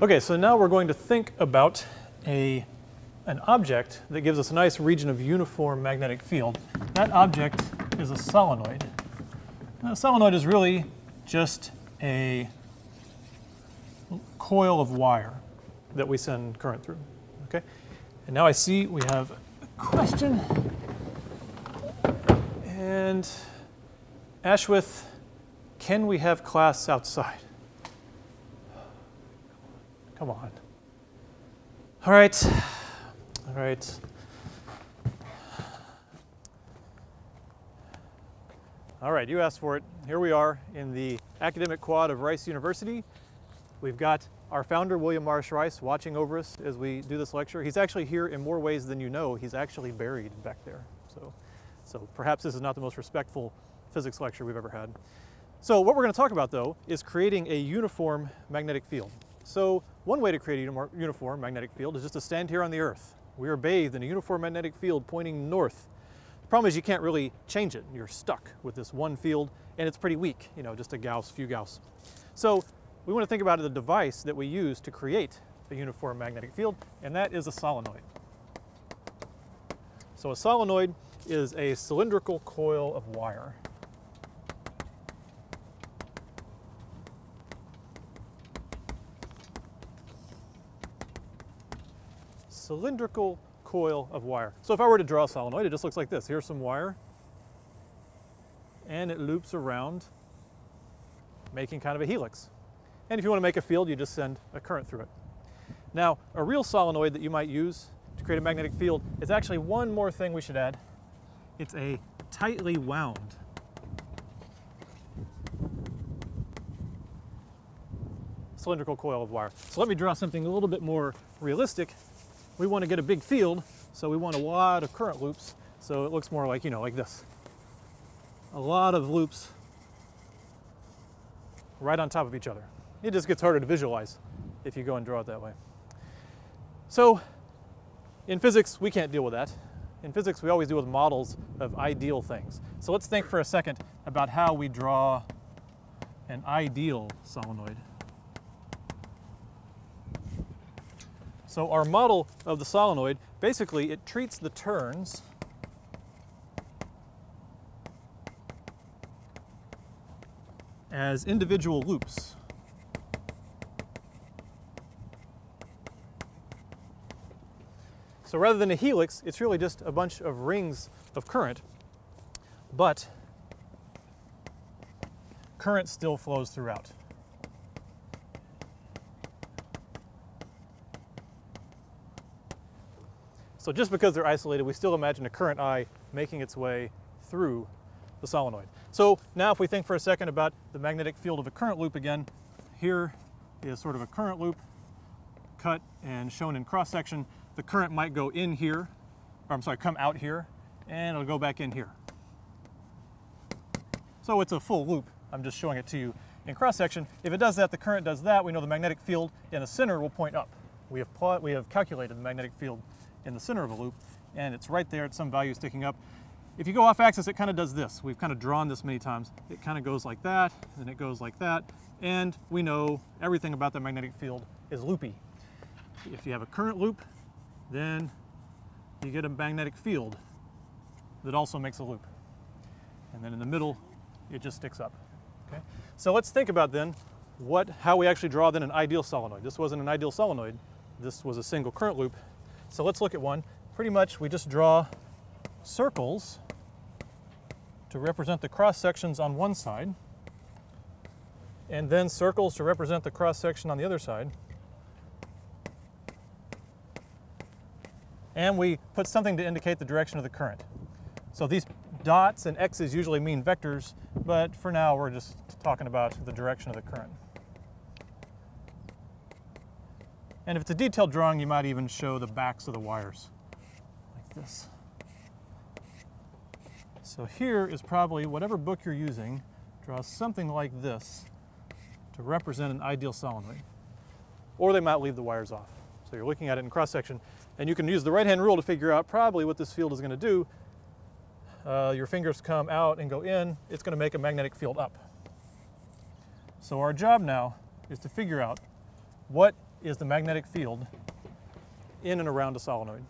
Okay, so now we're going to think about a, an object that gives us a nice region of uniform magnetic field. That object is a solenoid. A solenoid is really just a coil of wire that we send current through. Okay, and now I see we have a question. And Ashwith, can we have class outside? Come on. All right. All right. All right, you asked for it. Here we are in the academic quad of Rice University. We've got our founder, William Marsh Rice, watching over us as we do this lecture. He's actually here in more ways than you know. He's actually buried back there. So, so perhaps this is not the most respectful physics lecture we've ever had. So what we're going to talk about, though, is creating a uniform magnetic field. So one way to create a uniform magnetic field is just to stand here on the Earth. We are bathed in a uniform magnetic field pointing north. The problem is you can't really change it. You're stuck with this one field, and it's pretty weak, you know, just a Gauss, few Gauss. So we want to think about the device that we use to create a uniform magnetic field, and that is a solenoid. So a solenoid is a cylindrical coil of wire. Cylindrical coil of wire. So if I were to draw a solenoid, it just looks like this. Here's some wire, and it loops around, making kind of a helix. And if you want to make a field, you just send a current through it. Now, a real solenoid that you might use to create a magnetic field is actually one more thing we should add. It's a tightly wound cylindrical coil of wire. So let me draw something a little bit more realistic we want to get a big field, so we want a lot of current loops, so it looks more like, you know, like this. A lot of loops right on top of each other. It just gets harder to visualize if you go and draw it that way. So in physics, we can't deal with that. In physics, we always deal with models of ideal things. So let's think for a second about how we draw an ideal solenoid. So our model of the solenoid, basically it treats the turns as individual loops. So rather than a helix, it's really just a bunch of rings of current, but current still flows throughout. So just because they're isolated, we still imagine a current I making its way through the solenoid. So now if we think for a second about the magnetic field of a current loop again, here is sort of a current loop cut and shown in cross section. The current might go in here, or I'm sorry, come out here, and it'll go back in here. So it's a full loop. I'm just showing it to you in cross section. If it does that, the current does that, we know the magnetic field in the center will point up. We have, plot, we have calculated the magnetic field in the center of a loop, and it's right there at some value sticking up. If you go off axis, it kind of does this. We've kind of drawn this many times. It kind of goes like that, and it goes like that, and we know everything about the magnetic field is loopy. If you have a current loop, then you get a magnetic field that also makes a loop. And then in the middle, it just sticks up. Okay? So let's think about then what, how we actually draw then an ideal solenoid. This wasn't an ideal solenoid. This was a single current loop. So let's look at one. Pretty much we just draw circles to represent the cross sections on one side, and then circles to represent the cross section on the other side. And we put something to indicate the direction of the current. So these dots and X's usually mean vectors, but for now we're just talking about the direction of the current. And if it's a detailed drawing, you might even show the backs of the wires, like this. So here is probably, whatever book you're using, draw something like this to represent an ideal solenoid. Or they might leave the wires off. So you're looking at it in cross-section, and you can use the right-hand rule to figure out probably what this field is going to do. Uh, your fingers come out and go in, it's going to make a magnetic field up. So our job now is to figure out what is the magnetic field in and around a solenoid.